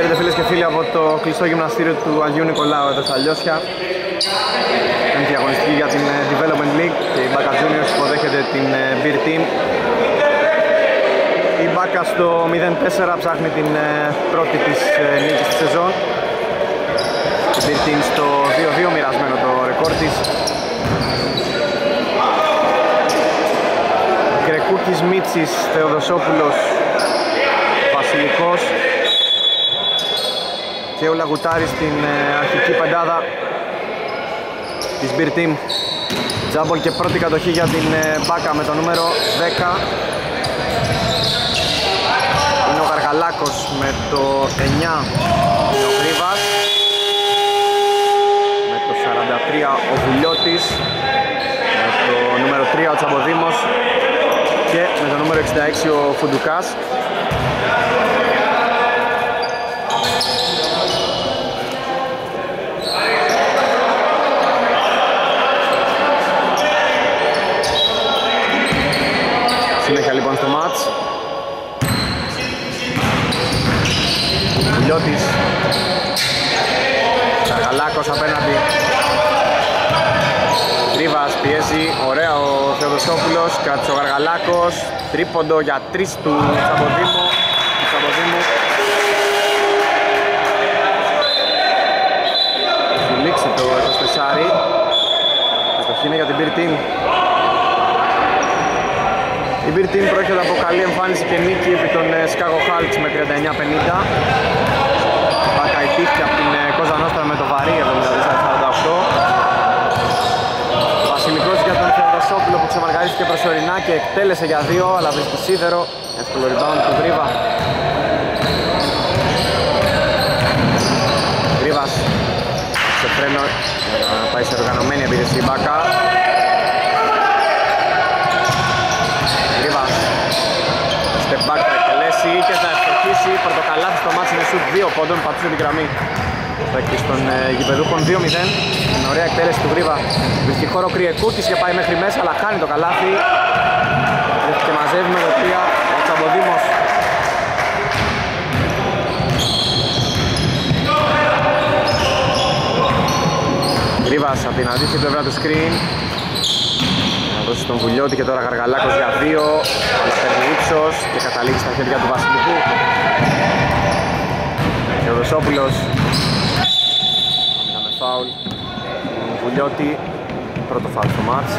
Χαίρετε φίλες και φίλοι από το κλειστό γυμναστήριο του Αγίου Νικολάου εδώ στα Λιώσια. Είναι διαγωνιστική για την ε, Development League και η Μπάκα Juniors υποδέχεται την ε, Beer Team. Η Μπάκα στο 0-4 ψάχνει την ε, πρώτη της νίκης της σεζόν. Η Beer Team στο 2-2 μοιρασμένο το ρεκόρ της. Κρεκούκης Μίτσης, Θεοδοσόπουλος, Βασιλικός και ο Λαγουτάρης στην ε, αρχική πεντάδα της Beer Team. Τζάμπολ και πρώτη κατοχή για την ε, Μπάκα με το νούμερο 10. Είναι ο Γαργαλάκος με το 9 είναι ο Γρίβας. Με το 43 ο Βουλιώτης. Με το νούμερο 3 ο Τσαμποδήμος. Και με το νούμερο 66 ο Φουντουκάς. Συνέχεια λοιπόν στο μάτς. Λιώτης. Καργαλάκος απέναντι. Τρίβας πιέζει, ωραία ο Θεοδοσόπουλος, κράτησε ο Γαργαλάκος, τρίποντο για τρεις του Τσαμποδήμου. Του Τσαμποδήμου. Έχει λήξει το 24. Κατοχή είναι για την Beer Team. Η Beer Team προέρχεται από καλή εμφάνιση και νίκη επί των Chicago Hulks με 39-50. Πάκα ιτήθηκε από την Κόζα Νόστρα με το βαρύ 74-48. Βασιλικός για τον Θεοδοσόπουλο που ξεμαρκαρίστηκε προσωρινά και εκτέλεσε για δύο, αλλά βρίσκει σίδερο. Εύκολο rebound του Γρίβα. Γρίβας σε φρένο για να πάει σε οργανωμένη επίθεση η Baca. Γρίβας step back θα εκτελέσει και θα ευστοχίσει. Πρώτο καλάθι στο ματς με σουτ 2 πόντων, πατούσε την γραμμή. Παίκτης των ε, γηπεδούχων 2-0. Την ωραία εκτέλεση του Γρίβα. Βρίσκει χώρο Κριεκούτης και πάει μέχρι μέσα, αλλά χάνει το καλάθι. Και μαζεύει με το 3 ο Τσαμποδήμος. Γρίβας από την αντίθετη πλευρά του screen. Να δώσει τον Βουλιώτη και τώρα Γαργαλάκος για 2. Αλλά παίρνει ύψος και καταλήγει στα χέρια του Βασιλικού. Θεοδοσόπουλος Είχαμε φάουλ Βουλιώτη Πρώτο φάουλ στο μάτς.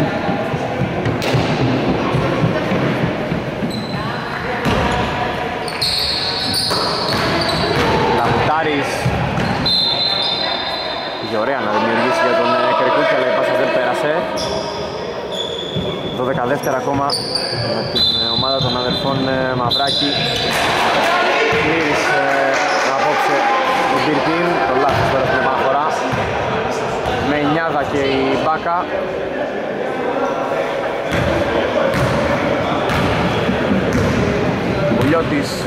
Λαμουτάρης Πήγε ωραία να δημιουργήσει για τον ε, Κρικούκη αλλά η πάσα δεν πέρασε. 12 δεύτερα ακόμα με την ε, ομάδα των αδερφών ε, Μαυράκη. Κλήρης απόψε ο Μπιρκίν, το λάθος τώρα στην επαναφορά με η Νιάδα και η Μπάκα. Ο Λιώτης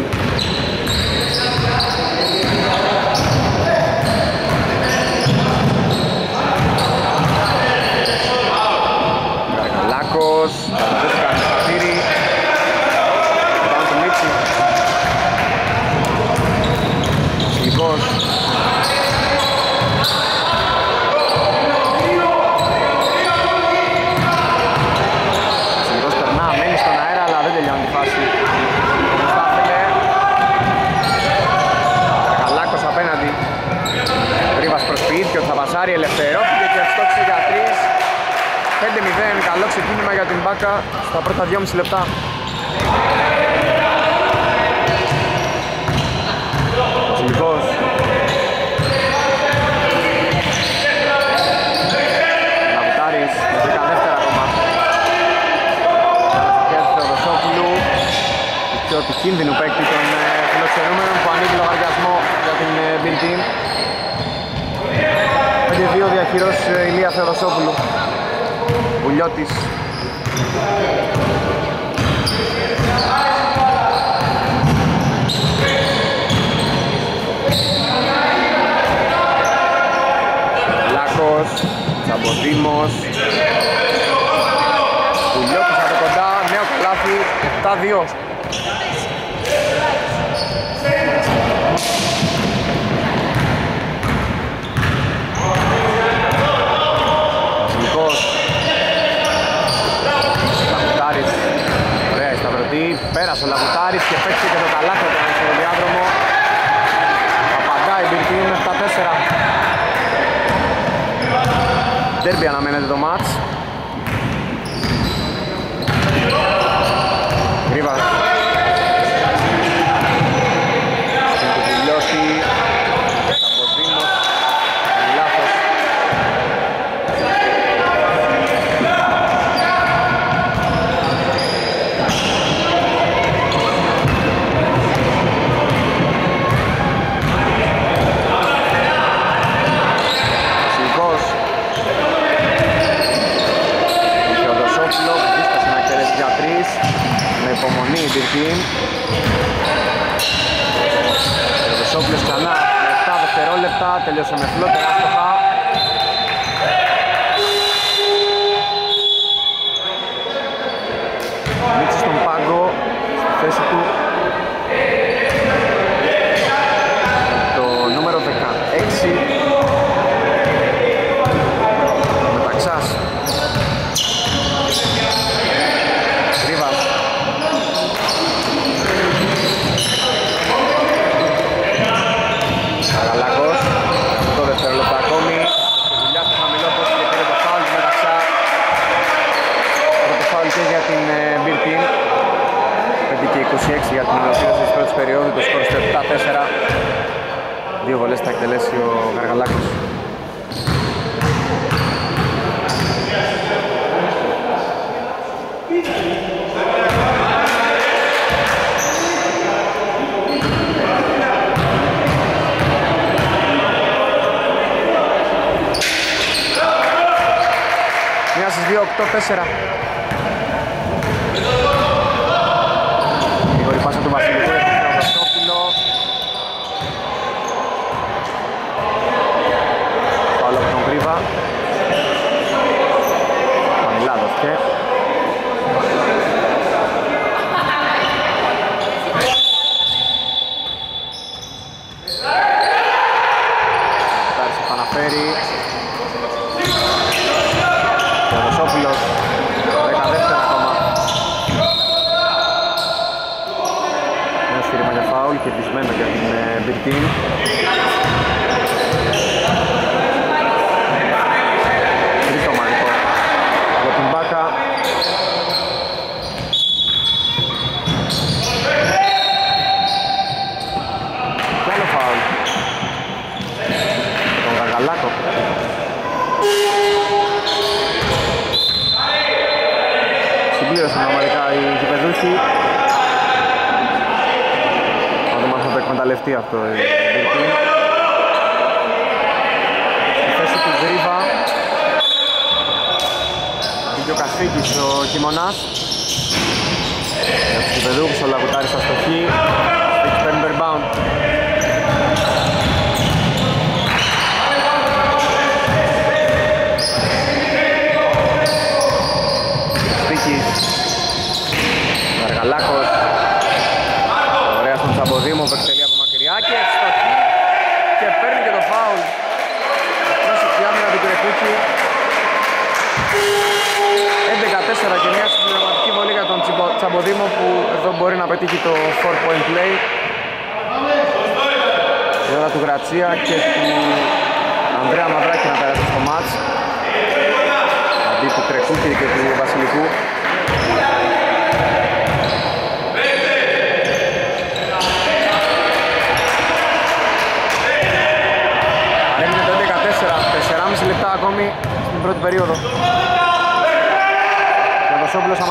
jiems slėptam.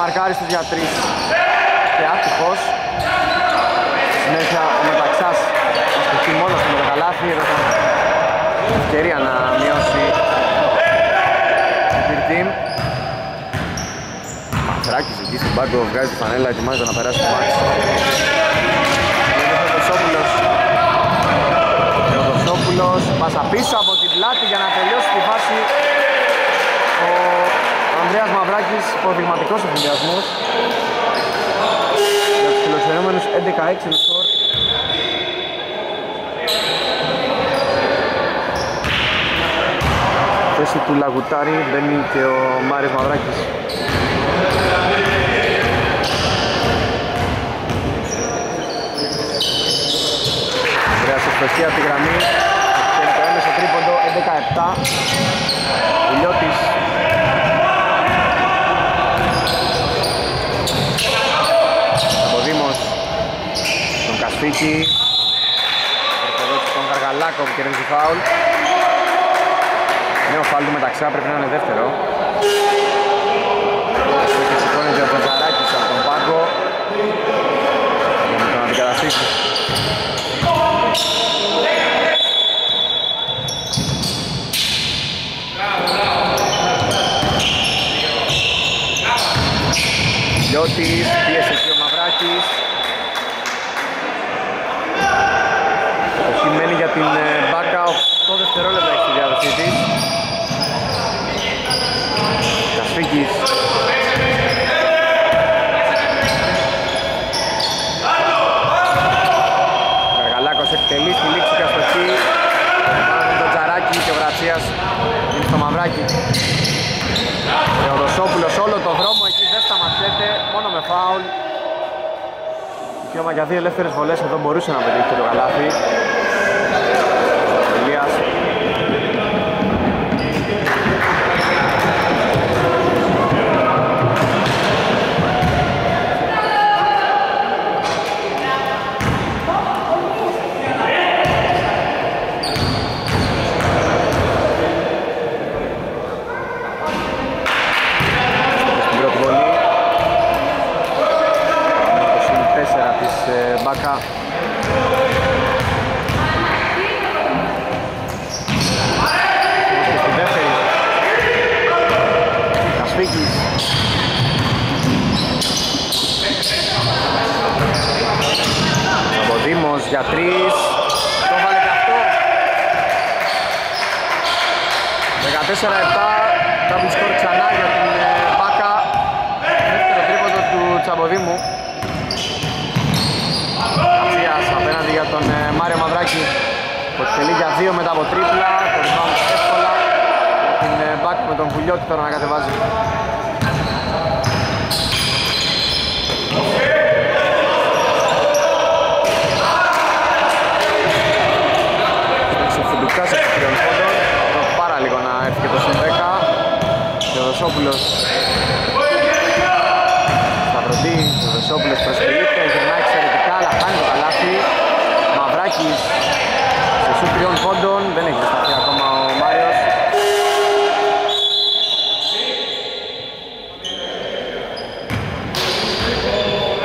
μαρκάρι στους για και και άτυχος. Συνέχεια ο Μεταξάς ασκηθεί μόνος του με το καλάθι, ευκαιρία να μειώσει την team. Μαθράκης εκεί στην πάγκο βγάζει τη φανέλα, ετοιμάζεται να περάσει το μάτς. Θεοδοσόπουλος, πάσα πίσω από την πλάτη για να τελειώσει τη φάση Ανδρέας Μαυράκης, προδειγματικός ευνηδιασμός για τους φιλοξενούμενους 11-6 με σκορ. Θέση του Λαγουτάρη μπαίνει και ο Μάριος Μαυράκης. Ανδρέας Ευστοχία από τη γραμμή. Και το έμεσο τρίποντο 11-7 Ηλιώτης τον Καστρίκη τον Καργαλάκο που κερδίζει φάουλ. Νέο φάουλ του μεταξά πρέπει να είναι δεύτερο. Και σηκώνεται ο Τζαράκης από τον πάγκο. Για να τον αντικαταστήσει. Λιώτης, πίεσε εκεί ο Μαυράκης Το μένει για την ε, Μπάκα 8 δευτερόλεπτα έχει στη διάθεσή της Κασφίκης Γαργαλάκος εκτελεί στη λήξη καστοχή Πάνω τον Τζαράκη και ο Γρατσίας είναι στο Μαυράκι Θεοδοσόπουλος όλο το δρόμο εκεί δεν σταματιέται μόνο με φάουλ Δικαίωμα για δύο ελεύθερες βολές εδώ μπορούσε να πετύχει το καλάθι Ηλίας στην πρώτη βολή το συν 4 της ε, Μπάκα και στη δεύτερη Κασφίκης Αποδήμος για τρεις το βάλε και αυτό 14-7 double score ξανά για την ε, Μπάκα δεύτερο τρίποντο του Τσαμποδήμου Αξίας απέναντι για τον ε, Μάριο Μαυράκη που εκτελεί για δύο μετά από τρίπλα το rebound εύκολα για την ε, Μπάκα με τον Βουλιώτη τώρα να κατεβάζει Έξω φουντουκάς εξ τριών πόντων. Εδώ πάρα λίγο να έρθει και το συν 10 Θεοδοσόπουλος. Σταυρωτή, Θεοδοσόπουλος προσποιείται, γυρνάει εξαιρετικά αλλά χάνει το καλάθι. Μαυράκης σε σου τριών πόντων, δεν έχει σταθεί ακόμα ο Μάριος.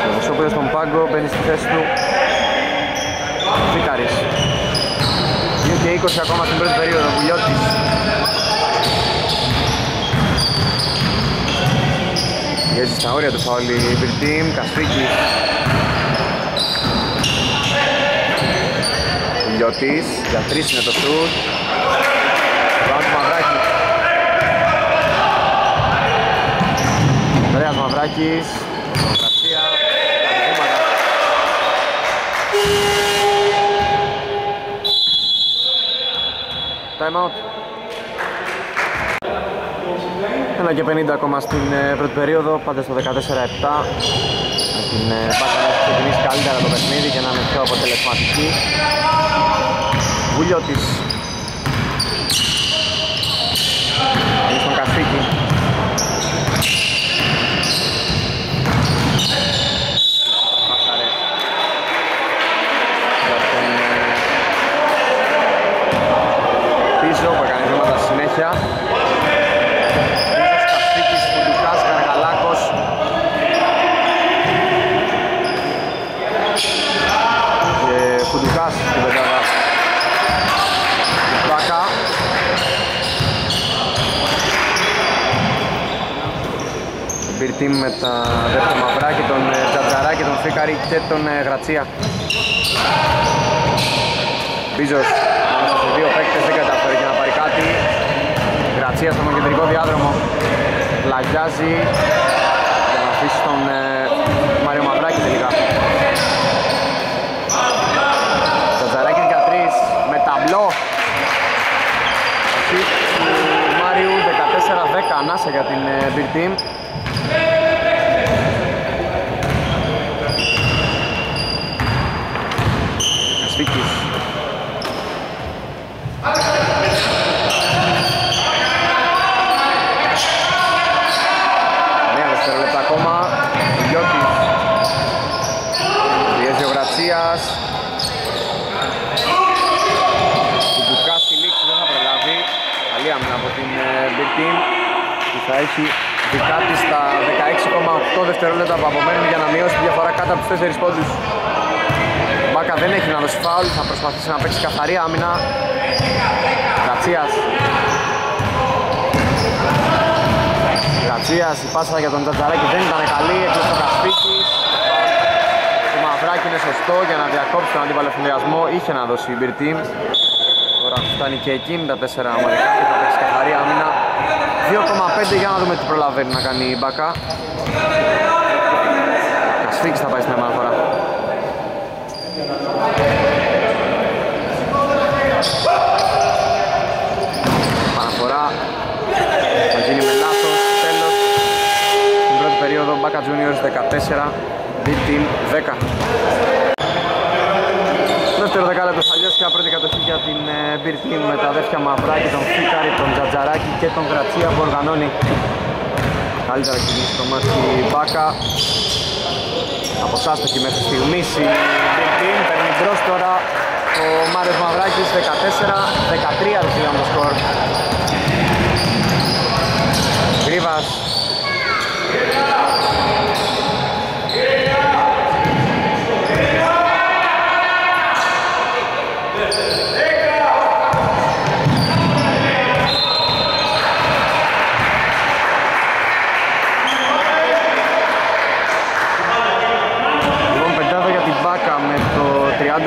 Θεοδοσόπουλος στον πάγκο, μπαίνει στη θέση του Φίκαρης 2 και 20 ακόμα στην πρώτη περίοδο, Βουλιώτης. Βγαίνει στα όρια του φάουλ η Μπιρτίμ, Καστρίκης. Βουλιώτης, για τρεις είναι το σουτ. Πάμε του Μαυράκης. Ανδρέας Μαυράκης, Time out. Ένα και 50 ακόμα στην ε, πρώτη περίοδο, πάντα στο 14-7 με την ε, Πάκα να έχει ξεκινήσει καλύτερα το παιχνίδι και να είναι πιο αποτελεσματική Βουλιώτης Είναι στον Καστίκη Πάσαρε για τον ε, πίσω που έκανε βήματα στη συνέχεια Πίσος, Καστίκης, Φουντουκάς, Καργαλάκος και Φουντουκάς στην πεντάδα Μπάκα Μπιρτίμ με τα δεύτερα μαυράκι, τον ε, Τζατζαράκη, τον Φίκαρη και τον ε, Γρατσία. Μπίζος ανάμεσα σε δύο παίκτες δεν καταφέρει και να πάρει κάτι. Γρατσία στον κεντρικό διάδρομο. Πλαγιάζει για να αφήσει τον ε, Μάριο Μαυράκη τελικά. Τζατζαράκη 13 με ταμπλό. Αρχή του Μάριου 14-10 ανάσα για την ε, Big Team 8 δευτερόλεπτα που απομένουν για να μειώσει τη διαφορά κάτω από τους 4 πόντους. Μπάκα δεν έχει να δώσει φάουλ, θα προσπαθήσει να παίξει καθαρή άμυνα. Γρατσίας. Γρατσίας, η πάσα για τον Τζατζαράκη δεν ήταν καλή, έκλεισε το Κασπίκης. Το Μαυράκι είναι σωστό για να διακόψει τον αντίπαλο είχε να δώσει η Beer Team. Τώρα φτάνει και εκεί, τα 4 ομαδικά και θα παίξει καθαρή άμυνα. 2,5 για να δούμε τι προλαβαίνει να κάνει η Μπακά. Κασφίκης θα πάει στην επαναφορά. Επαναφορά θα γίνει με λάθος, τέλος. Στην πρώτη περίοδο Μπάκα Juniors 14, Big Team 10. Δεύτερο δεκάλεπτο Σαλιέσια, πρώτη κατοχή για την ε, Beer Team με τα αδέρφια Μαυράκη, τον Φίκαρη, τον Τζατζαράκη και τον Γρατσία που οργανώνει. Καλύτερα κινήσει το μάτι Μπάκα. Αποσάστοχη μέχρι στιγμής η Beer Team. Παίρνει μπρος τώρα ο Μάριος Μαυράκης 14-13 το το σκορ. Γρίβας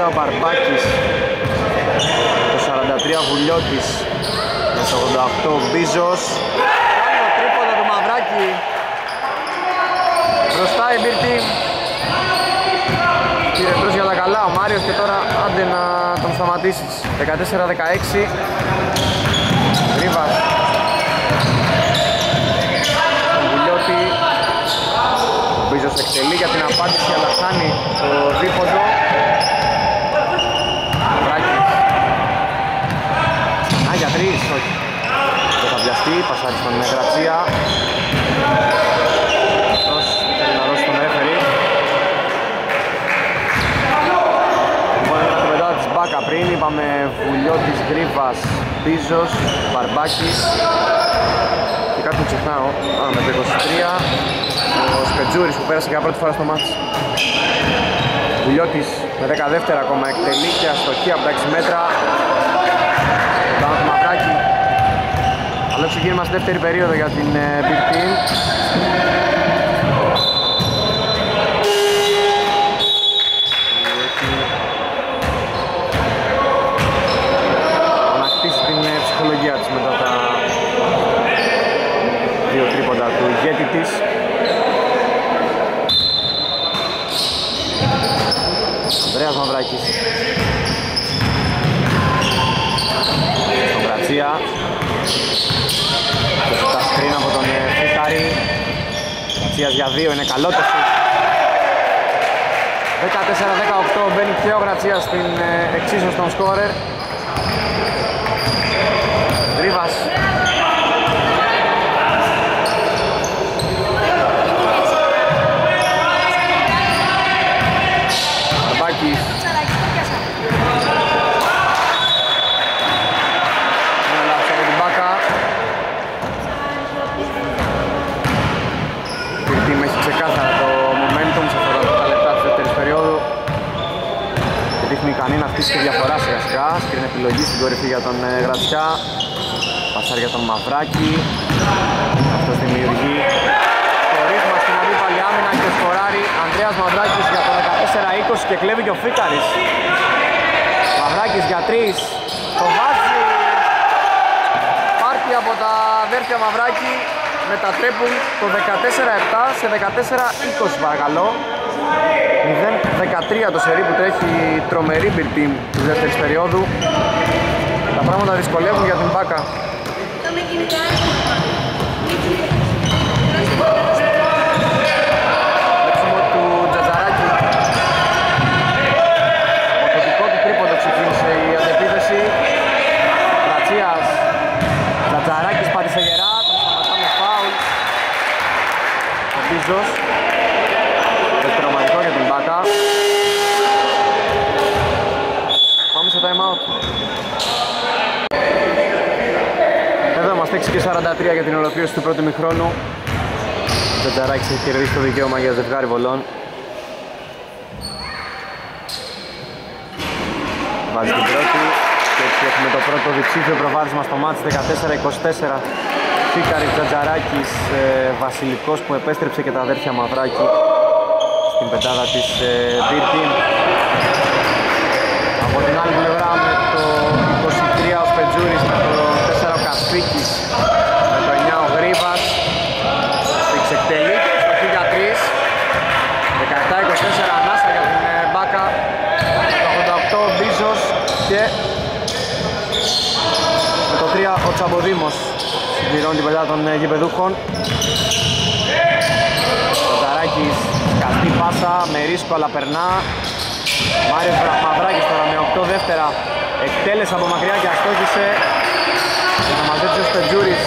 ο Μπαρμπάκης το 43 Βουλιώτης με το 88 Μπίζος. Κάνει ο τρίποδο του Μαυράκη. Μπροστά η Μπίρτη. Κύριε Μπρούς για τα καλά ο Μάριος και τώρα άντε να τον σταματήσεις. 14-16 Ρίβας. Βουλιώτη ο Μπίζος εκτελεί για την απάντηση αλλά χάνει το δίποντο Κωστή, πασάρι στον Γρατσία Αυτός θέλει να δώσει τον ρέφερη Λοιπόν έχουμε μετά της Μπάκα πριν, είπαμε Βουλιώτης, Γρήβας, Μπίζος, Μπαρμπάκης. Και κάτι που ξεχνάω, α, με το 23 ο Σπετζούρης που πέρασε για πρώτη φορά στο μάτς. Βουλιώτης με 10 δεύτερα ακόμα εκτελεί και αστοχή από τα 6 μέτρα Καλό ξεκίνημα στη δεύτερη περίοδο για την ε, Big Team. Ανακτήσει την ε, ψυχολογία της μετά τα δύο τρίποντα του ηγέτη της. Ανδρέας Μαυράκης. Στον Κρατσία. Τα σκριν από τον ε, Φίκαρη Γρατσίας για δύο, είναι καλό το σουτ. 14-18 μπαίνει και ο Γρατσίας στην ε, εξίσωση των σκόρερ αφήσει τη διαφορά σιγά σιγά. Σκριν επιλογή στην κορυφή για τον ε, Γρατσιά. Πασάρι για τον Μαυράκη. Αυτός δημιουργεί το ρύθμα στην αντίπαλη άμυνα και σκοράρει Ανδρέας Μαυράκης για το 14-20 και κλέβει και ο Φίκαρης. Μαυράκης για 3. Το βάζει. Πάρτι από τα αδέρφια Μαυράκη μετατρέπουν το 14-7 σε 14-20 παρακαλώ. 0-13 το σερί που τρέχει τρομερή build team της δεύτερης περίοδου. Τα πράγματα δυσκολεύουν για την Μπάκα. Λέξιμο του Τζατζαράκη. Με το δικό του τρίποντο ξεκίνησε η αντεπίθεση. Γρατσίας. Τζατζαράκης πάτησε γερά, τον σταματάμε φάουλ. Ο Μπίζος. Εδώ είμαστε 6 και 43 για την ολοκλήρωση του πρώτου μηχρόνου. Ο Τζαράκης έχει κερδίσει το δικαίωμα για ζευγάρι βολών. Βάζει την πρώτη και έτσι έχουμε το πρώτο διψήφιο προβάδισμα στο μάτς 14-24. Φίκαρη Τζατζαράκης, ε, Βασιλικός που επέστρεψε και τα αδέρφια Μαυράκη στην πεντάδα της ε, Beer Team. Από την άλλη πλευρά με το 23 ο Σπετζούρης, με το 4 ο Κασπίκης, με το 9 ο Γρήβας, στο εκτελεί, στο 1003, 17-24 ανάσα για την ε, Μπάκα, το 88 ο Μπίζος και με το 3 ο Τσαμποδήμος συμπληρώνει την πεντάδα των ε, γηπεδούχων. Ο Ταράκης καστή πάσα με ρίσκο αλλά περνά. Μάριος Μαυράκης τώρα με 8 δεύτερα εκτέλεσε από μακριά και αστόχησε και θα μαζέψει ο Σπετζούρης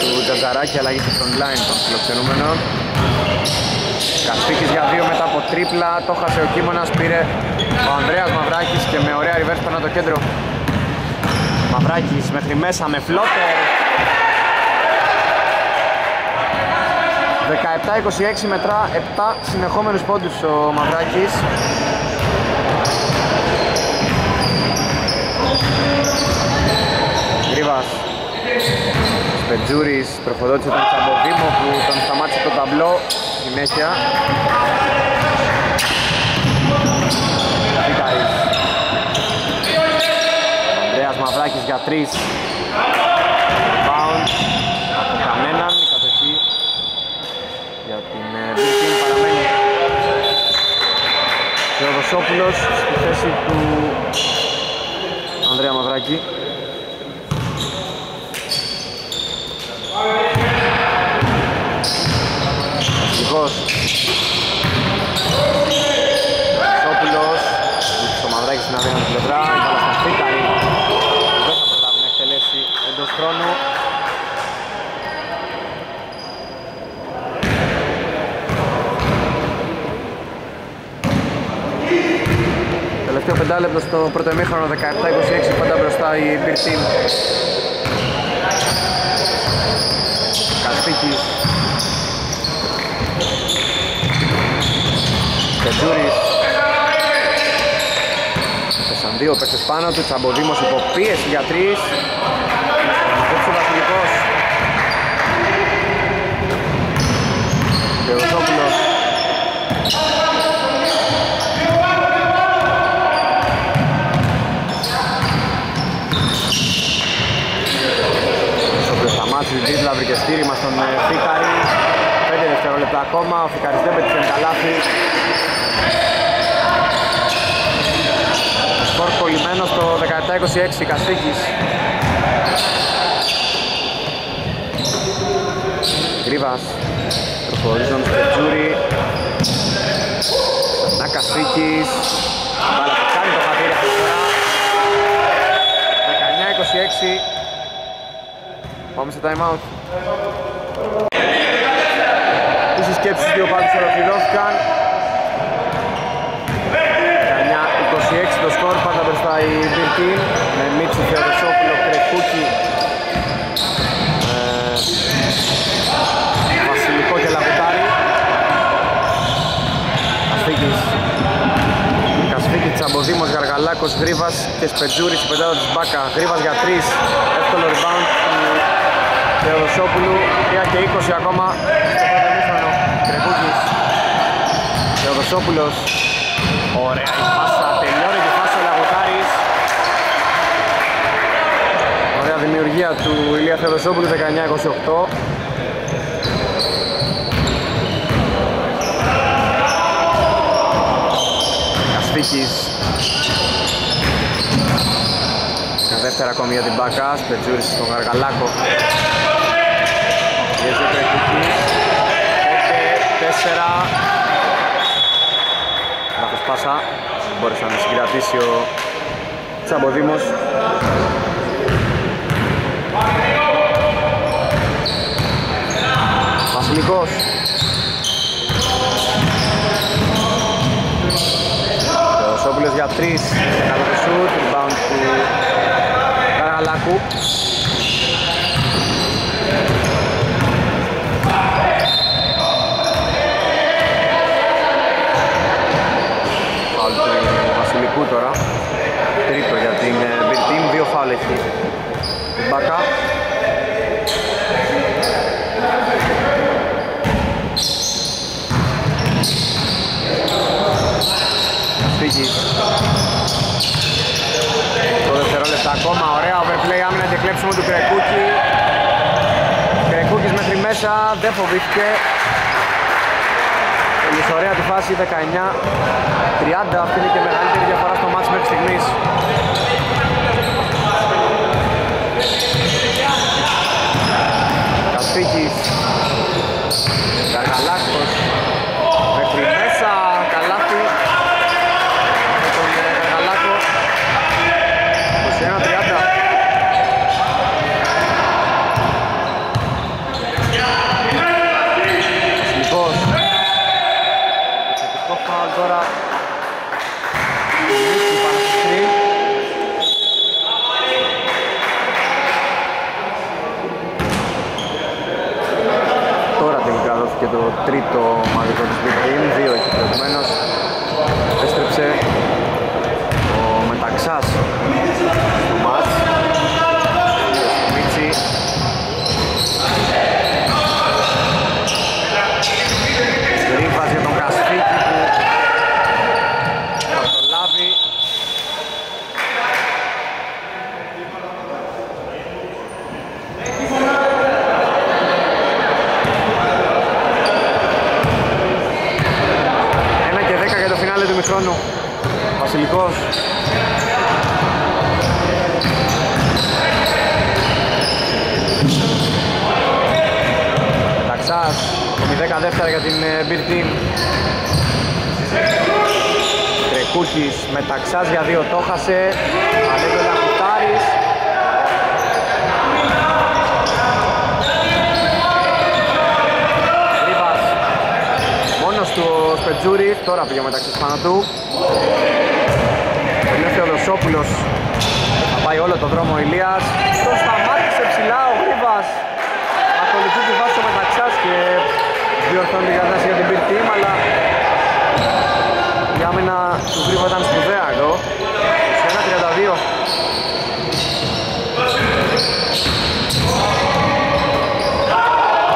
του Τζατζαράκη αλλαγή στη front line των φιλοξενούμενων Καστίκης για δύο μετά από τρίπλα, το χάσε ο Κίμωνας, πήρε ο Ανδρέας Μαυράκης και με ωραία reverse περνά το κέντρο. Μαυράκης μέχρι μέσα με φλότερ 17-26 μετρά 7 συνεχόμενους πόντους ο Μαυράκης. Γρίβας Σπετζούρης τροφοδότησε τον Τσαμποδήμο που τον σταμάτησε το ταμπλό συνέχεια. Βίκαρης Ανδρέας Μαυράκης για 3 Rebound από κανέναν η κατοχή για την Βίρκιν παραμένει. Θεοδοσόπουλος στη θέση του Ανδρέα Μαυράκη Βασιλικός Σόπουλος στο Μαυράκη στην αδύναμη πλευρά η μπάλα στον Φίκαρη δεν θα προλάβει να εκτελέσει εντός χρόνου. Τελευταίο πεντάλεπτο στο πρώτο ημίχρονο 17-26 πάντα μπροστά η Beer Team. Καστίκης Πετζούρης Πέσαν δύο παίκτες πάνω του, Τσαμποδήμος υποπίεση για τρεις. Έτσι ο Βασιλικός Θεοδοσόπουλος ο οποίος σταμάτησε την τρίπλα, βρήκε στήριγμα στον ε, Φίκαρη. 5 δευτερόλεπτα ακόμα, ο Φίκαρης δεν πέτυχε τα λάθη Σκορ κολλημένο στο 17-26 Καστίκης Γρίβας Προχωρίζει τον Σπετζούρη Ξανά Καστίκης Μπάλα που κάνει το χατήρι αυτή τη φορά. 19-26 Πάμε σε time out. Οι συσκέψεις του δύο πάντως ολοκληρώθηκαν 19-26 το σκορ, πάντα μπροστά η Βυρκή με Μίτσι Θεοδοσόπουλο, Κρεκούκι, ε, Βασιλικό και Λαγουτάρη. Κασφίκης, Κασφίκης, Τσαμποδήμος, Γαργαλάκος, Γρίβας και Σπετζούρης, η πεντάδα της Μπάκα. Γρίβας για 3, εύκολο rebound του Θεοδοσόπουλου, 3 και 20 ακόμα στο πρώτο μήχρονο. Κρεκούκης, Θεοδοσόπουλος, Ωραία η πάσα, τελειώνει τη φάση ο Λαγουτάρης Ωραία δημιουργία του Ηλία Θεοδοσόπουλου 19-28 Καστίκης. Μια δεύτερα ακόμη για την Μπάκα, Σπετζούρης στον Γαργαλάκο. Πιέζει ο Κρεκούκης 5-4 Λάθος πάσα. Μπόρεσε να συγκρατήσει ο Τσαμποδήμος. Βασιλικός. Ο Σόπουλος για τρεις, καλό το σουτ, rebound του Καραλάκου. τώρα. Τρίτο για την Big ε, Team, δύο φάουλ έχει. Την Μπακά Φύγει το δευτερόλεπτα ακόμα, ωραία overplay άμυνα και κλέψιμο του Κρεκούκη. Κρεκούκης μέχρι μέσα, δεν φοβήθηκε. Πολύ ωραία τη φάση 19-30, αυτή είναι και μεγαλύτερη διαφορά στο μάτς μέχρι στιγμής. Κασφίκης, Καργαλάκος, μέχρι μέσα, καλάθι με τον Καργαλάκο, 21-30. τώρα Τώρα τελικά δόθηκε το τρίτο μαγικό της Big Team, δύο έχει προηγουμένως. Έστρεψε ο Μεταξάς στο μάτς. Μίτσι Ρίβας για τον Κασφίκη που θα το λάβει Ένα και δέκα για το φινάλε του μηχρόνου Βασιλικός Ταξάς το 10 δεύτερα για την Beer Team Τρεκούκης με Ταξάς για δύο το χάσε Ανέβει ο Λαχουτάρης Ρίβας. Μόνος του ο Σπετζούρης. Τώρα πήγε μεταξύ πάνω του. Είναι ο Θεοδοσόπουλος. Θα πάει όλο το δρόμο ο Ηλίας. Το σταμάτησε ψηλά ο Ρίβας. Ακολουθεί τη βάση ο Μεταξάς και διορθώνει την κατάσταση για την Beer Team αλλά η άμυνα του Γρήβα ήταν σπουδαία εδώ. 21-32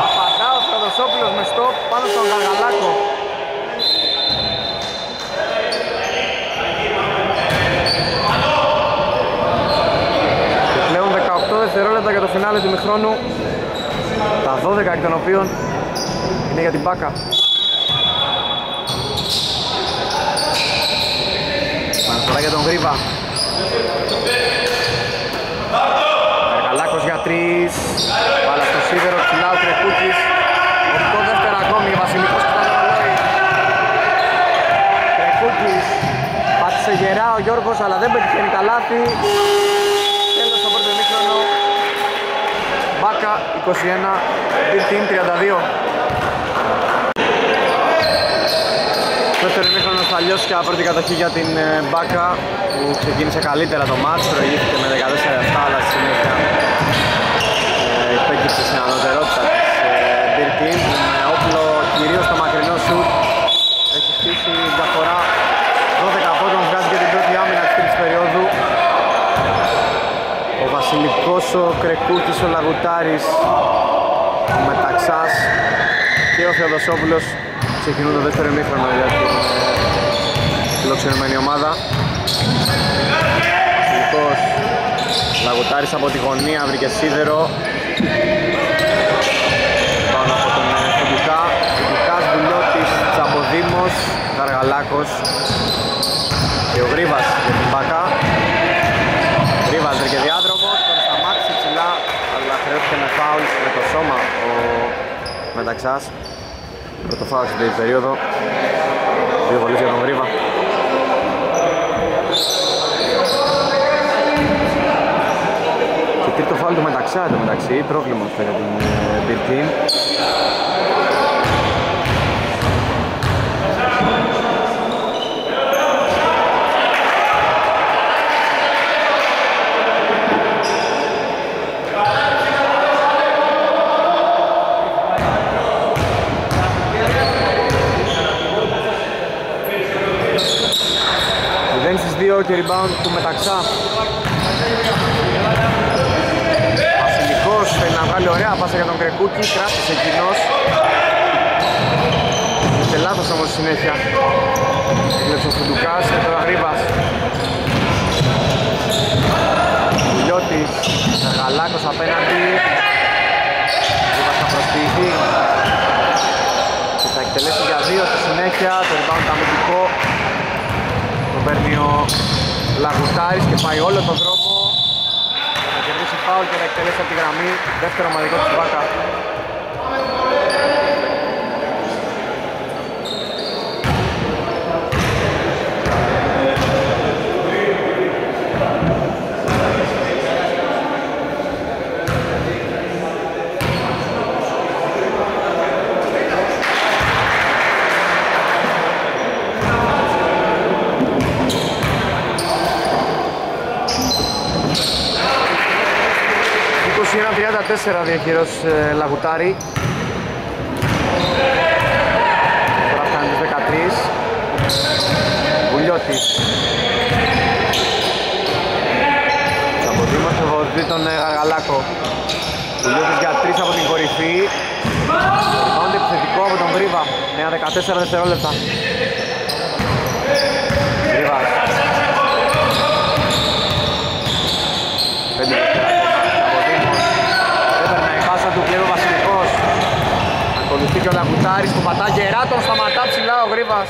Απαντά ο Θεοδοσόπουλος με στόπ πάνω στον Γαργαλάκο. Και πλέον 18 δευτερόλεπτα για το φινάλε του μηχρόνου. Τα 12 εκ των οποίων είναι για την Πάκα Παναφορά για τον Γρήβα Καργαλάκος για τρεις. Βάλα στο σίδερο, ψηλά ο Κρεπούκης 8 δεύτερα ακόμη, Βασιλικός που ήταν ρολόι Κρεπούκης Πάτησε γερά ο Γιώργος αλλά δεν πετυχαίνει τα λάθη. Τέλος στο πρώτο ημίχρονο. Μπάκα 21, Big Team 32 Δεύτερο ημίχρονος θα λιώσει και πρώτη κατοχή για την ε, Μπάκα που ξεκίνησε καλύτερα το μάτς, προηγήθηκε με 14-7 αλλά στη συνέχεια ε, υπέκυψε στην ανωτερότητα της ε, Beer Team που με όπλο κυρίως το μακρινό σουτ. Έχει χτίσει διαφορά 12 πόντων βγάζει και την πρώτη άμυνα της τρίτης περίοδου. Ο Βασιλικός, ο Κρεκούκης, ο Λαγουτάρης ο Μεταξάς και ο Θεοδοσόπουλος ξεκινούν το δεύτερο ημίχρονο για την φιλοξενημένη ομάδα. Βασιλικός Λαγουτάρης από τη γωνία βρήκε σίδερο. Πάνω από τον Φουντουκά Φουντουκάς, Βουλώτης, Τσαποδήμος, Γαργαλάκος και ο Γρίβας για την Πακά Γρίβας βρήκε διάδρομο, τον σταμάτησε ψηλά αλλά χρειώθηκε με φάουλ με το σώμα ο Μεταξάς Πρώτο φάουλ στην τρίτη περίοδο. Δύο βολές για τον Γρίβα. Και τρίτο φάουλ του μεταξά, το μεταξύ, πρόβλημα φέρει την ε, Bill Team. Και rebound του μεταξά. Βασιλικός θέλει να βγάλει ωραία πάσα για τον Κρεκούκη, κράτησε εκείνος. Σε λάθος όμως συνέχεια. Έκλεψε ο Φουντουκάς και τώρα Γρήβας. Λιώτης, Γαλάκος απέναντι. Γρήβας θα προσποιηθεί. Και θα εκτελέσει για δύο στη συνέχεια, το rebound αμυντικό. Το παίρνει ο Λαγουτάρης και πάει όλο τον δρόμο για να κερδίσει φάουλ και να εκτελέσει από τη γραμμή. Δεύτερο ομαδικό του Βάκα. Τέσσερα διαχειρός ε, Λαγουτάρη. Τώρα φτάνει τους 13 Βουλιώτης. Σαμποδήμος φοβοδεί τον ε, Γαργαλάκο Βουλιώτης για τρεις από την κορυφή. Rebound επιθετικό από τον Γρίβα Νέα 14 δευτερόλεπτα Γρίβας 5 δευτερόλεπτα του Πιέρου Βασιλικός Ακολουθεί και ο Λαγουτάρης που πατά γερά τον σταματά ψηλά ο Γρήβας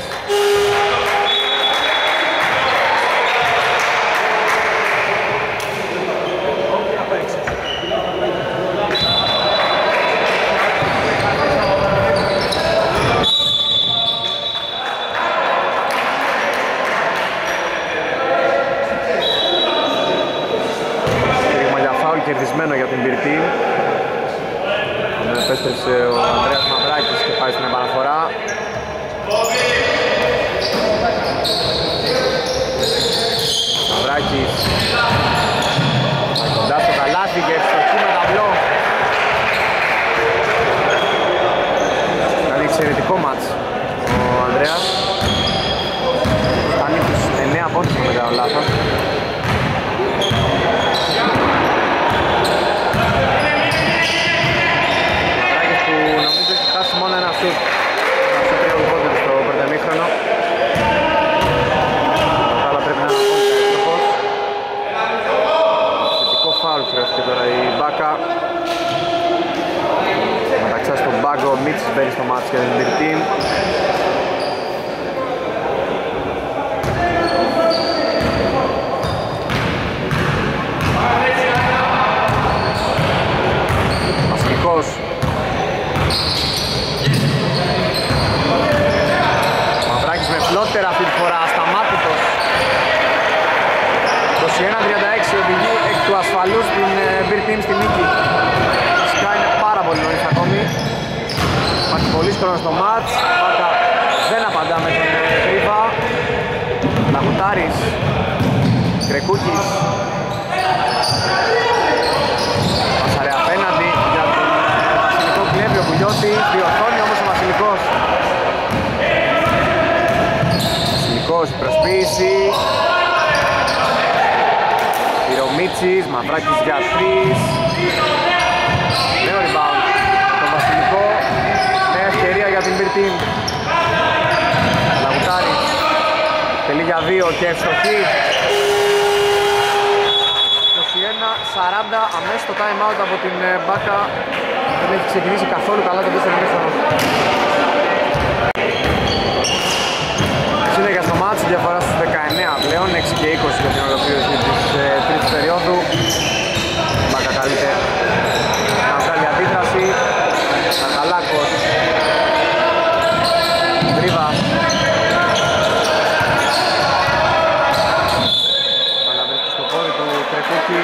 κερδισμένο για την Πυρτή επέστρεψε ο Ανδρέας Μαυράκης και πάει στην επαναφορά. Μαυράκης κοντά στο καλάθι και ευστοχή με ταμπλό. Κάνει εξαιρετικό μάτς ο Ανδρέας. Κάνει τους 9 πόντους με κάνω λάθος. μόνο ένα σουτ. Θα σου πει λιγότερο στο πεντεμίχρονο. Αλλά πρέπει να είναι απόλυτα εύστοχος. Θετικό φάουλ χρειάστηκε τώρα η Μπάκα. Μεταξύ στον Μπάγκο, ο Μίτσις μπαίνει στο μάτι για την Big Team. Βασιλικός Λότερα αυτή τη φορά, ασταμάτητος. 21-36 οδηγεί εκ του ασφαλούς στην Beer Team στη νίκη Φυσικά είναι πάρα πολύ νωρίς ακόμη Υπάρχει πολύ χρόνο στο μάτς. Πάκα δεν απαντά με τον Τρίβα Λαγουτάρης Κρεκούκης. Πασαρέ απέναντι για τον Βασιλικό κλέβει ο Πουλιώτης Διορθώνει όμως ο Βασιλικός. Βασιλικός, προσποίηση Πυρομίτσης, Μαυράκης για τρεις. Νέο rebound τον Βασιλικό. Νέα ευκαιρία για την Πυρτίν Λαγουτάρης Τελεί για δύο και ευστοχή 21-40 αμέσως το time out από την Μπάκα δεν έχει ξεκινήσει καθόλου καλά το δεύτερο μήχρονο Συνέχεια στο μάτς, διαφορά στους 19 πλέον, 6 και 20 για την ολοκλήρωση της ε, τρίτης περίοδου. Μπάκα καλείται να βγάλει αντίδραση. Σακαλάκος. Τρίβα. Παραβρίσκει στο πόδι του Κρεκούκη.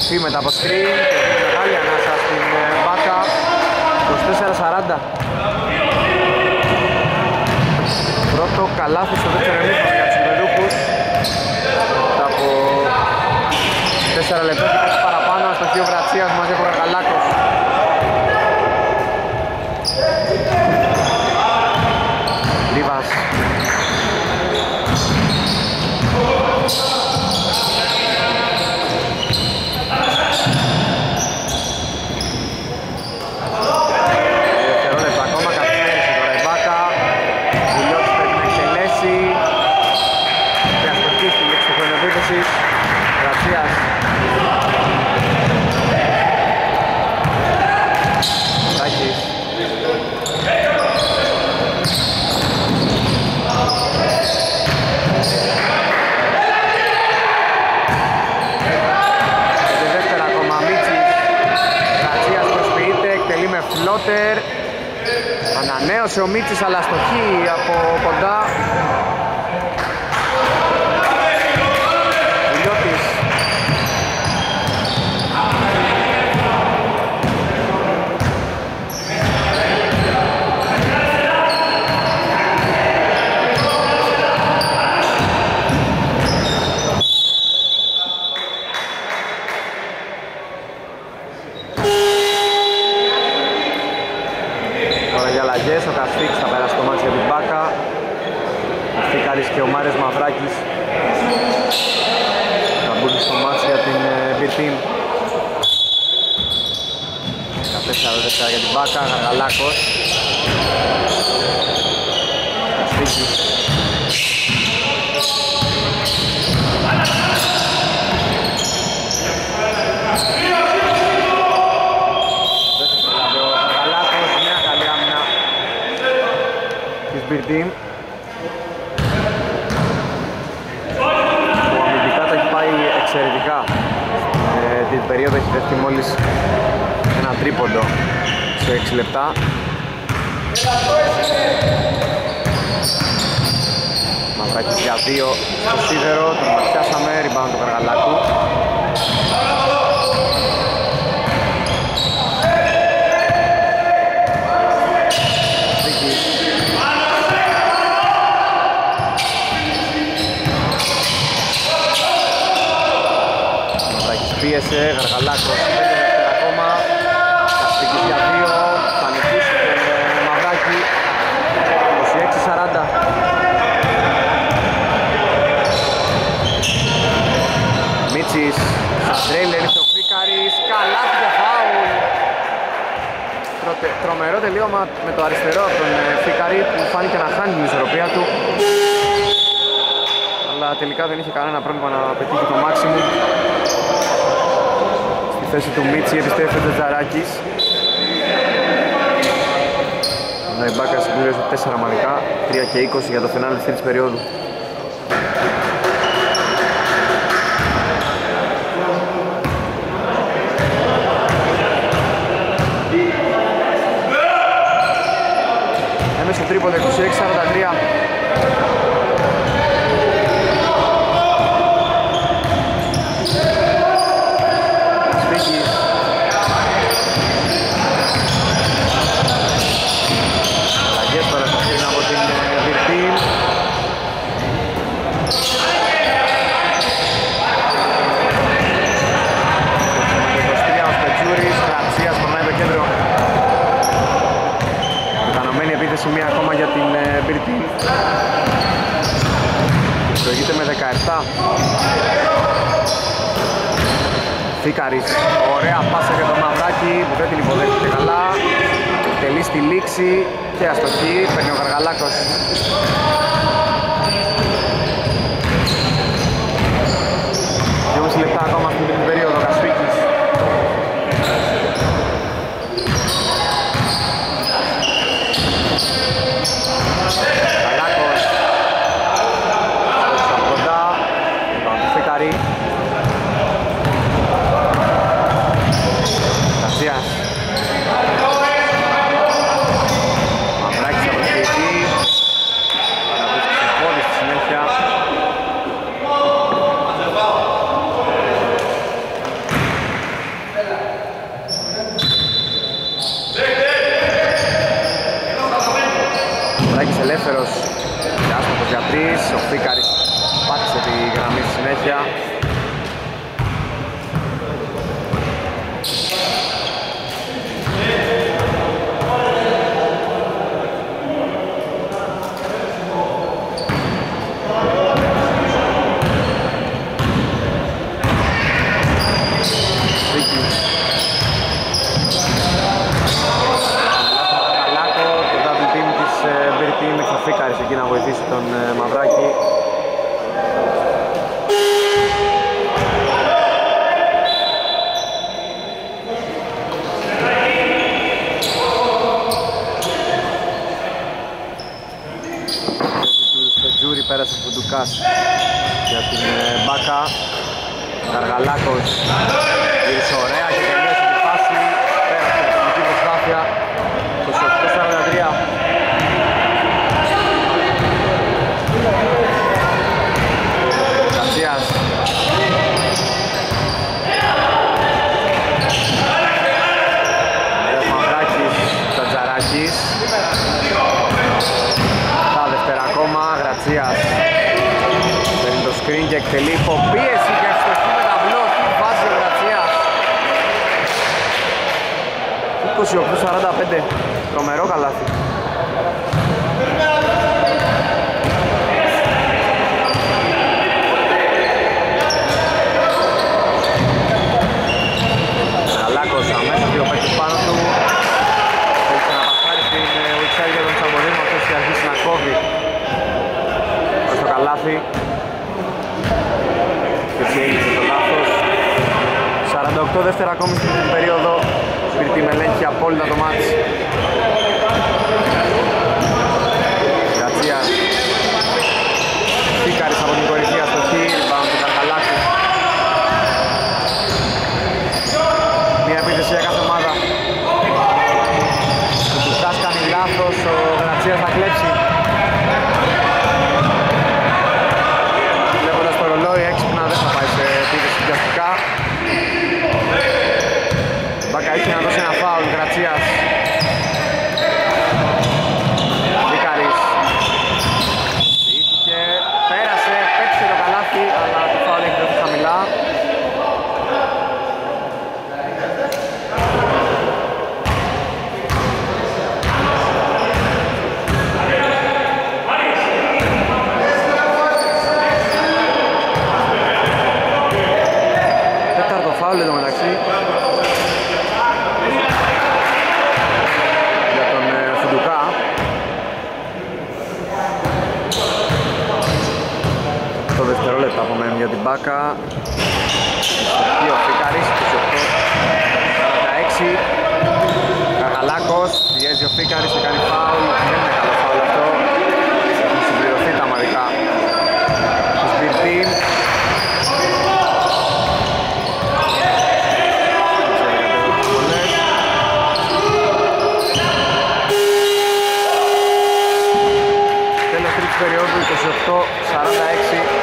Κορυφή μετά από screen και δίνει μεγάλη ανάσα στην ε, Μπάκα. 24-40 Πρώτο καλάθι στο δεύτερο εμίχρονο για τους Ιβερούχους μετά από 4 λεπτά και κάτι παραπάνω στο χείο Βρατσίας μαζί από Καργαλάκος Ρίβας Δευτερόλεπτα ακόμα, καθυστέρησε τώρα η Μπάκα. Βουλιώτης πρέπει να εκτελέσει. Διαστοχή στη λήξη του χρόνου επίθεσης. Γρατσίας. Τάκης. Και δεύτερα ακόμα Μίτσης. Γρατσίας προσποιείται, εκτελεί με φλότερ. Ανανέωσε ο Μίτσης αλλά στοχή από κοντά. Βουλιώτης. Τώρα για αλλαγές, ο Καστίξ θα περάσει το μάτς για την Μπάκα. Ο Φίκαρης και ο Μάριος Μαυράκης θα μπουν στο μάτς για την ε, B-Team. 14 δεύτερα για την Μπάκα, Γαργαλάκος. Καστίξης. Δεν θα προλάβει ο Γαργαλάκος, μια καλή άμυνα της B-Team. που αμυντικά τα έχει πάει εξαιρετικά. Ε, την περίοδο έχει δεχτεί μόλις ένα τρίποντο σε 6 λεπτά. Μαυράκης για δύο στο σίδερο, τον ματιάσαμε, rebound του Καργαλάκου. Ζήκης. Μαυράκης πίεσε, Γαργαλάκος 5 δεύτερα ακόμα. Καστίκης για 2, θα νικήσει τον ε, Μαυράκη. 26-40 Μίτσης, Σαντρέιλερ ήρθε ο Φίκαρης, καλά και φάουλ. Τροτε- Τρομερό τελείωμα με το αριστερό από τον ε, Φίκαρη που φάνηκε να χάνει την ισορροπία του. Αλλά τελικά δεν είχε κανένα πρόβλημα να πετύχει το maximum στη θέση του Μίτσι επιστρέφει ο Τζαράκης ενώ η Μπάκα συμπλήρωσε 4 μανικά 3 και 20 για το φινάλι της τρίτης περίοδου ακόμα Γρατσίας screen και εκτελεί υποπίεση και ευστοχή με ταμπλό τι βάζει ο Γρατσίας 28-45 τρομερό καλάθι Αλάκος αμέσως δύο παίκτες πάνω του Θέλησε να πασάρει στην Ουιτσάρη για τον Τσαμπορίνο αυτός και αρχίσει να κόβει στο καλάθι έτσι έγινε το λάθος. 48 δεύτερα ακόμη στην περίοδο. Σπιρτή με ελέγχει απόλυτα το μάτς Γκατσίας Φίκαρης από την κορυφή αστοχή Πάμε του Καρκαλάκη Μια επίθεση για κάθε ομάδα Ο Τουκάς κάνει λάθος, ο Γρατσίας θα κλέψει έχει να δώσει ένα φάουλ Γρατσίας Βίκαρης Ποιήθηκε, πέρασε, πέτυχε το καλάθι αλλά το φάουλ έχει δώσει χαμηλά Τέταρτο φάουλ εδώ μεταξύ δευτερόλεπτα απομένουν για την Μπάκα ο Φίκαρης 28 46 Καγαλάκος πιέζει ο Φίκαρης και κάνει φάουλ. Δεν είναι καλό φάουλ αυτό. Έχουν συμπληρωθεί τα μαρικά. Σπιρτίν Τέλος τρίτης περίοδου 28-46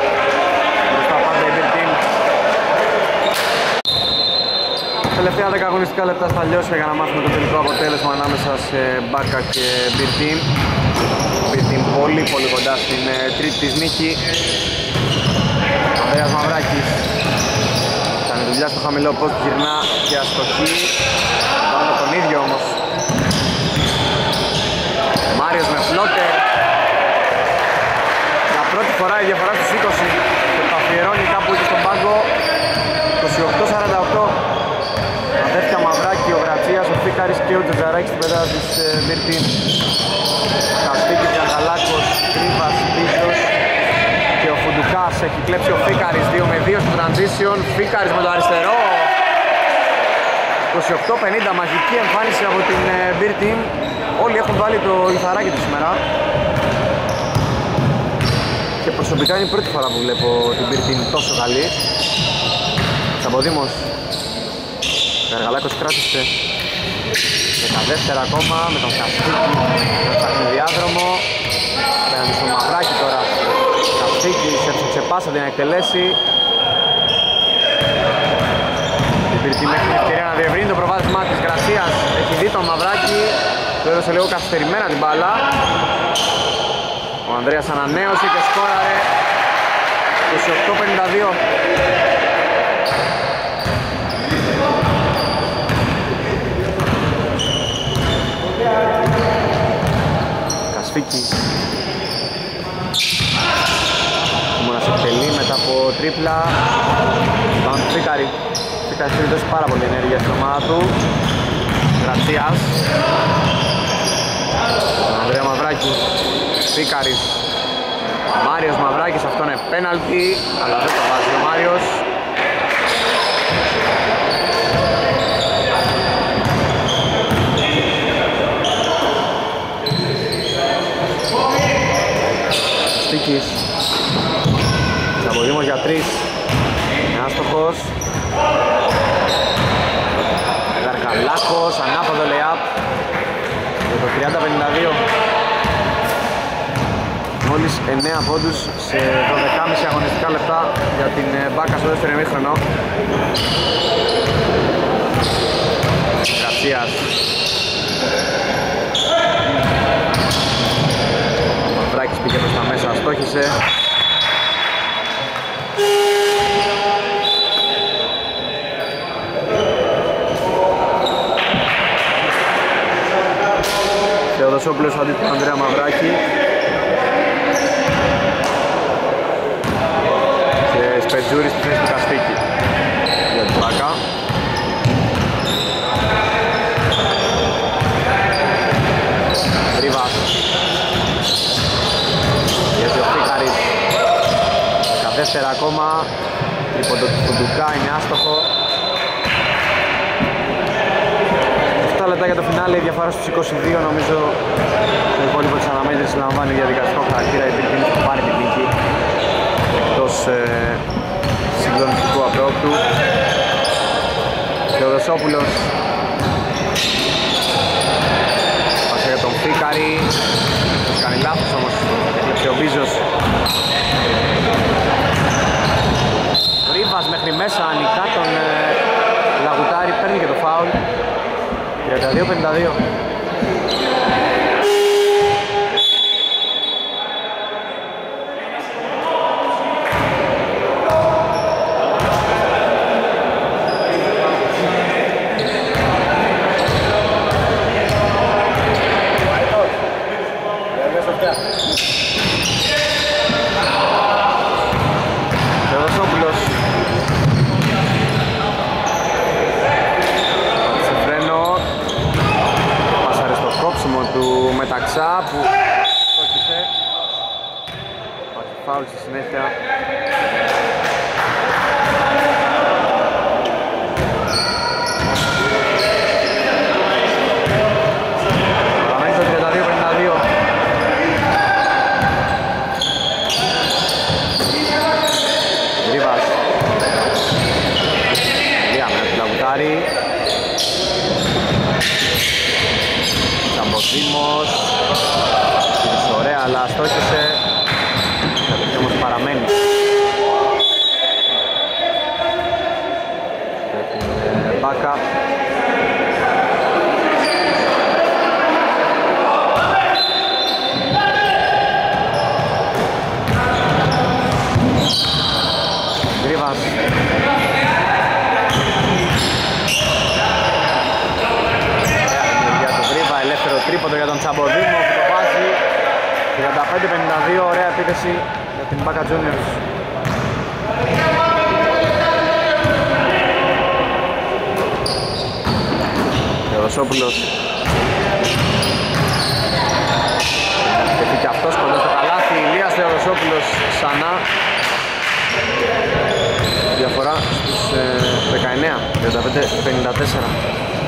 Τελευταία 10 αγωνιστικά λεπτά στα λιώσια για να μάθουμε το τελικό αποτέλεσμα ανάμεσα σε Μπάκα και Μπιρτίν. Μπιρτίν πολύ πολύ κοντά στην ε, τρίτη της νίκη. Ανδρέας Μαυράκης κάνει δουλειά στο χαμηλό post, γυρνά και αστοχή. Πάνω τον ίδιο όμως. Μάριος με φλότερ. Για πρώτη φορά η διαφορά στους 20 και το αφιερώνει κάπου εκεί στον πάγκο 28-48 αδέρφια Μαυράκη, ο Γρατσίας, ο Φίκαρης και ο Τζετζαράκης στην πεντάδα της ε, Μύρτιν. Καστίκης, Γιαγαλάκος, Τρίβας, Πίσος και ο Φουντουκάς έχει κλέψει ο Φίκαρης 2 με 2 στο transition. Φίκαρης με το αριστερό. 28-50 μαγική εμφάνιση από την ε, Beer Team. Όλοι έχουν βάλει το λιθαράκι του σήμερα. Και προσωπικά είναι η πρώτη φορά που βλέπω την Beer Team τόσο καλή. Σαμποδήμος Γαργαλάκος κράτησε 14 ακόμα με τον Καστίκη να ψάχνει διάδρομο απέναντι στο Μαυράκι τώρα. Καστίκη σε πάσα την εκτελέσει. Υπήρχε μέχρι την ευκαιρία να διευρύνει το προβάδισμά της Γρασίας. Έχει δει τον Μαυράκι. Το έδωσε λίγο καθυστερημένα την μπάλα. Ο Ανδρέας ανανέωσε και σκόραρε. 28-52 Κασφίκη Μόνας εκτελεί μετά από τρίπλα Πάμε του Φίκαρη Φίκαρης έχει δώσει πάρα πολύ ενέργεια στην ομάδα του. Γρατσίας Ανδρέα Μαυράκης. Φίκαρης Μάριος Μαυράκης, αυτό είναι πέναλτι. Αλλά δεν το βάζει ο Μάριος. Στίκης. Τσαμποδήμος για τρεις. Άστοχος. Γαργαλάκος, ανάποδο λεάπ για το 30-52 μόλις 9 πόντους σε 12,5 αγωνιστικά λεπτά για την ε, Μπάκα στο δεύτερο ημίχρονο. Γρατσίας Ο Μαυράκης πήγε προς τα μέσα, στόχισε Θεοδοσόπουλος αντί του Ανδρέα Μαυράκη. Και Σπετζούρης στη θέση του Καστίκη. Για την Μπάκα Ρίβας. Γιατί ο Φίκαρης 14 ακόμα. Τρίποντο του Φουντουκά είναι άστοχο λεπτά για το φινάλε, η διαφορά στους 22 νομίζω το υπόλοιπο της αναμέτρησης λαμβάνει διαδικαστικό χαρακτήρα. Η Πυρκίνη που πάρει την νίκη εκτός ε, συγκλονιστικού απρόπτου. Θεοδοσόπουλος. Πάσα για τον Φίκαρη κάνει λάθος όμως έκλεψε ο Βίζος Ρίβας μέχρι μέσα ανοιχτά τον ε, Λαγουτάρη παίρνει και το φάουλ Gracias a Dios, pues, bendadios. Ε, Μπάκα Ρίβας για τον Γρίβα, ελεύθερο τρίποντο για τον Τσαμποδήμο που το βάζει. 35-52, ωραία επίθεση για την Μπάκα Juniors Θεοδοσόπουλος και και αυτός κοντά στο καλάθι, Ηλίας Θεοδοσόπουλος ξανά. Διαφορά στους ε, 19, 35-54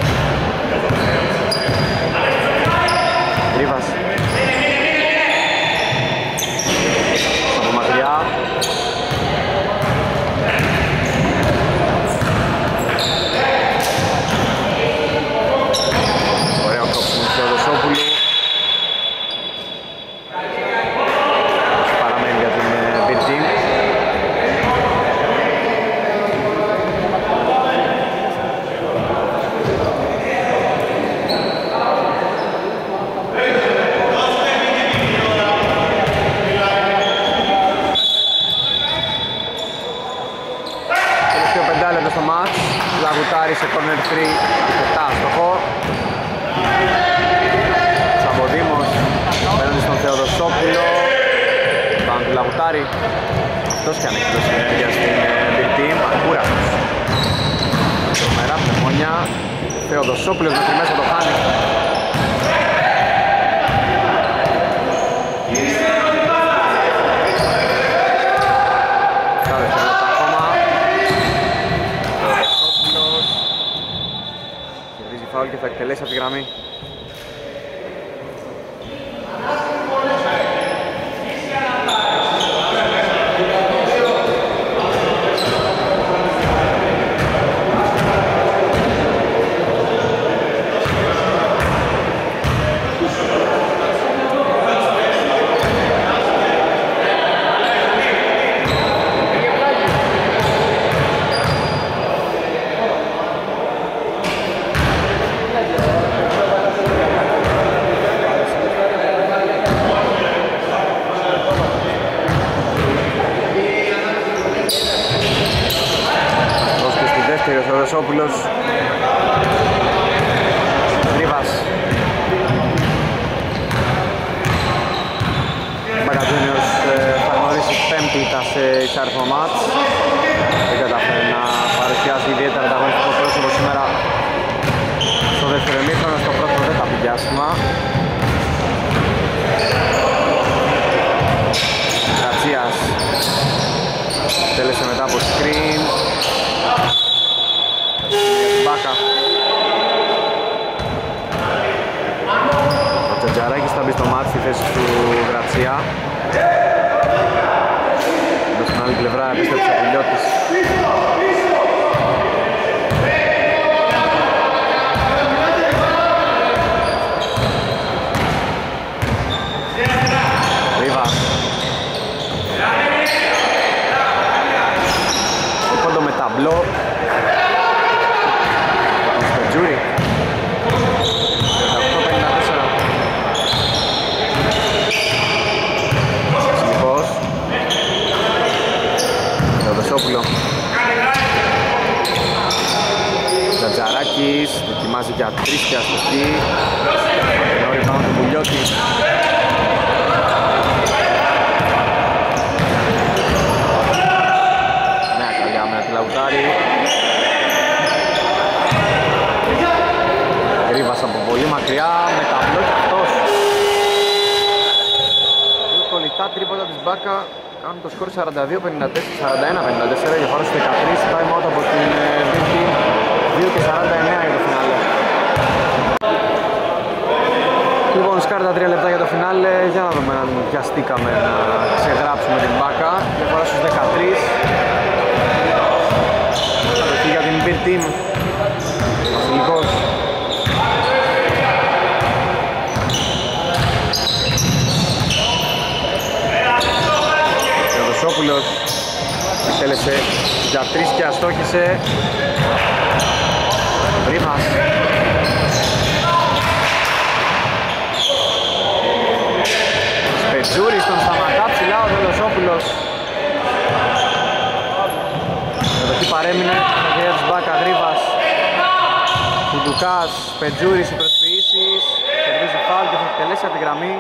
Πόντο με ταμπλό Τζούρι. 38-54 Συνεχώς. Θεοδοσόπουλο. Τζατζαράκης δοκιμάζει για τρεις και αστοχή Ενώ πάνω του Βουλιώτη Νέα καλιά με τη Λαουτάρη Ρίβας από πολύ μακριά με τα μπλοκ αυτός Δύο κολλητά τρίποτα της Μπάκα κάνουν το σκορ 42-54, 41-54 για πάνω στο 13 time out από την Big Team 2 και 49 για το φινάλε. Λοιπόν, σκάρτα 3 λεπτά για το φινάλε. Για να δούμε αν βιαστήκαμε να ξεγράψουμε την Μπάκα. Διαφορά στους 13 Κατοχή για την Big Team Βασιλικός Θεοδοσόπουλος εκτέλεσε για τρεις και αστόχησε. Ρήμας. Σπετζούρης τον σταματά ψηλά ο Θεοδοσόπουλος Εδώ παρέμεινε το χέρι της Μπάκα Γρίβας Κουντουκάς, Πετζούρης οι προσποιήσεις Κερδίζει φάουλ και θα εκτελέσει από τη γραμμή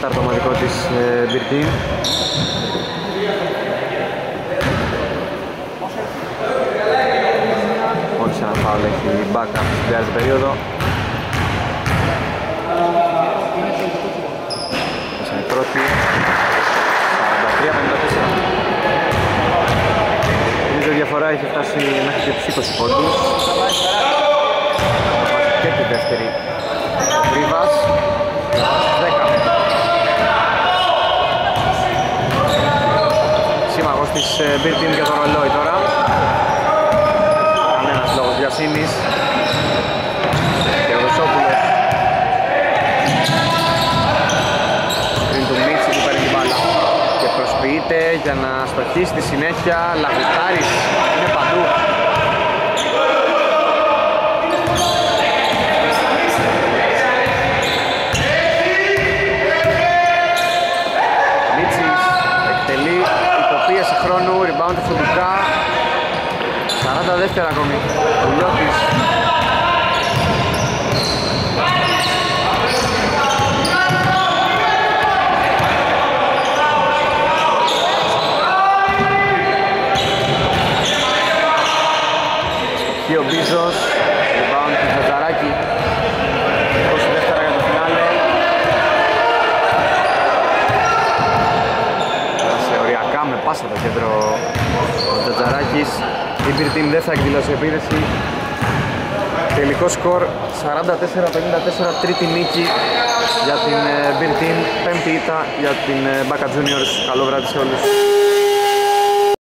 τέταρτο ομαδικό της Μπιρτίν μόλις ένα φάουλ έχει μπάκα στην άλλη περίοδο. Μέσα η πρώτη. 43-54 Νομίζω η διαφορά έχει φτάσει μέχρι και τους 20 πόντους. Και τη δεύτερη. Ο Γρίβας 10 της Μπίρτιν για το ρολόι τώρα. Κανένας λόγος διασύνης Θεοδοσόπουλος Πριν του Μίτσι που παίρνει την μπάλα. Και προσποιείται για να στοχίσει στη συνέχεια. Λαγουτάρης είναι παντού Μίτσις εκτελεί υποπίεση χρόνου, rebound φουντικά 40 δεύτερα ακόμη ο Λιώτης Στοχεί ο Μπίζος rebound του Ζατζαράκη 20 δεύτερα για το φινάλε Πέρασε οριακά με πάσα το κέντρο ο Τζατζαράκης η Beer Team δεν θα εκδηλώσει επίδεση τελικό σκορ 44-54 τρίτη νίκη για την ε, Beer Team. Πέμπτη ήττα για την ε, Baka Juniors. Καλό βράδυ σε όλους